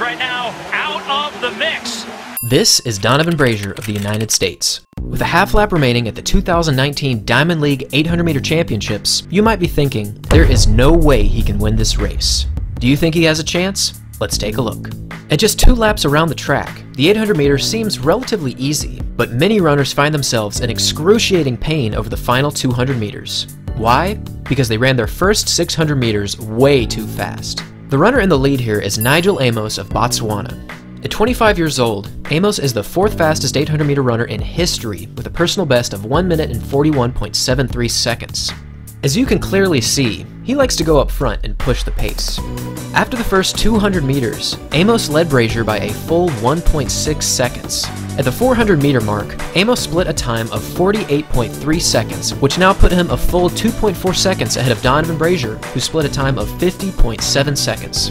Right now out of the mix. This is Donavan Brazier of the United States. With a half lap remaining at the 2019 Diamond League 800 meter championships, you might be thinking, there is no way he can win this race. Do you think he has a chance? Let's take a look. At just two laps around the track, the 800 meter seems relatively easy, but many runners find themselves in excruciating pain over the final 200 meters. Why? Because they ran their first 600 meters way too fast. The runner in the lead here is Nijel Amos of Botswana. At 25 years old, Amos is the fourth fastest 800 meter runner in history with a personal best of 1 minute and 41.73 seconds. As you can clearly see, he likes to go up front and push the pace. After the first 200 meters, Amos led Brazier by a full 1.6 seconds. At the 400 meter mark, Amos split a time of 48.3 seconds, which now put him a full 2.4 seconds ahead of Donavan Brazier, who split a time of 50.7 seconds.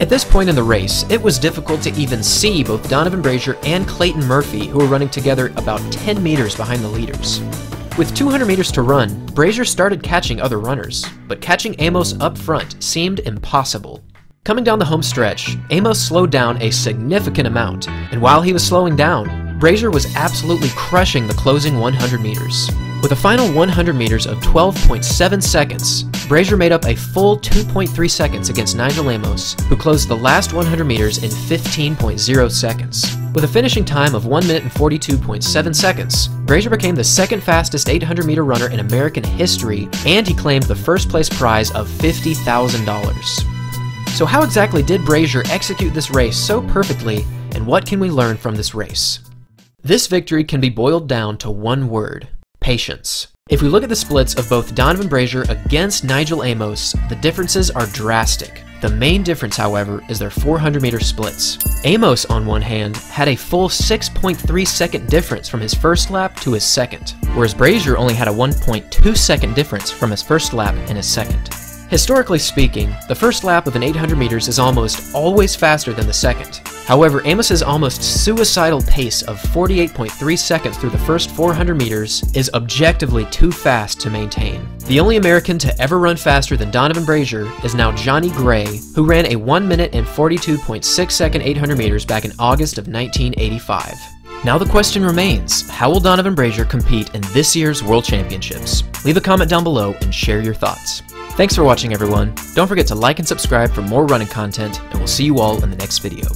At this point in the race, it was difficult to even see both Donavan Brazier and Clayton Murphy, who were running together about 10 meters behind the leaders. With 200 meters to run, Brazier started catching other runners, but catching Amos up front seemed impossible. Coming down the home stretch, Amos slowed down a significant amount, and while he was slowing down, Brazier was absolutely crushing the closing 100 meters. With a final 100 meters of 12.7 seconds, Brazier made up a full 2.3 seconds against Nijel Amos, who closed the last 100 meters in 15.0 seconds. With a finishing time of 1 minute and 42.7 seconds, Brazier became the second fastest 800 meter runner in American history, and he claimed the first place prize of $50,000. So how exactly did Brazier execute this race so perfectly, and what can we learn from this race? This victory can be boiled down to one word, patience. If we look at the splits of both Donavan Brazier against Nijel Amos, the differences are drastic. The main difference, however, is their 400 meter splits. Amos, on one hand, had a full 6.3 second difference from his first lap to his second, whereas Brazier only had a 1.2 second difference from his first lap and his second. Historically speaking, the first lap of an 800 meters is almost always faster than the second. However, Amos's almost suicidal pace of 48.3 seconds through the first 400 meters is objectively too fast to maintain. The only American to ever run faster than Donavan Brazier is now Johnny Gray, who ran a 1 minute and 42.6 second 800 meters back in August of 1985. Now the question remains, how will Donavan Brazier compete in this year's World Championships? Leave a comment down below and share your thoughts. Thanks for watching everyone. Don't forget to like and subscribe for more running content, and we'll see you all in the next video.